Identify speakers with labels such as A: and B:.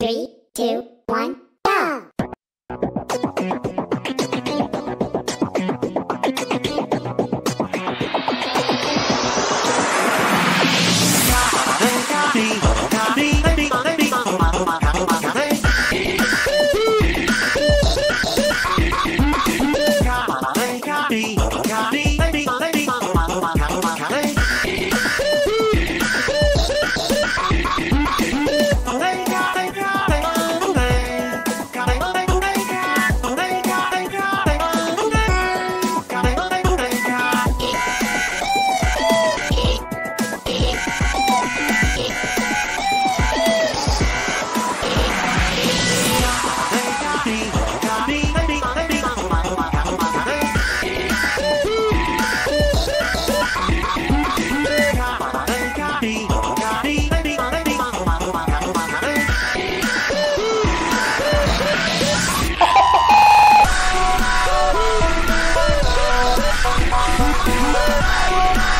A: Three, two, one. Bye.